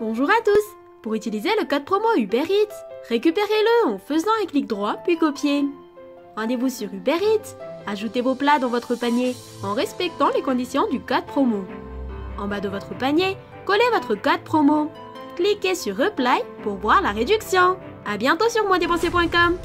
Bonjour à tous Pour utiliser le code promo Uber Eats, récupérez-le en faisant un clic droit puis copier. Rendez-vous sur Uber Eats, ajoutez vos plats dans votre panier en respectant les conditions du code promo. En bas de votre panier, collez votre code promo. Cliquez sur Reply pour voir la réduction. A bientôt sur moindépenser.com